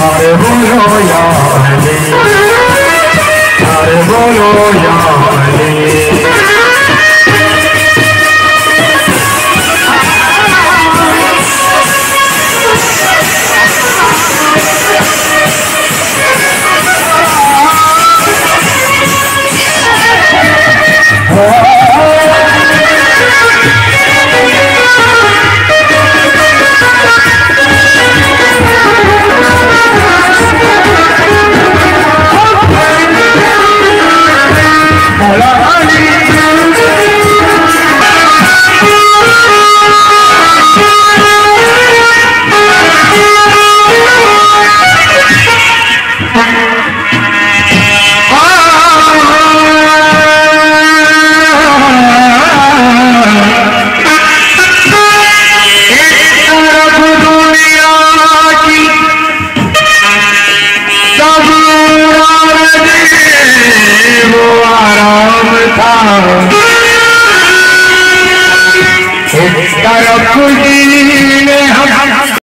आरे Oh, तरफ़ जी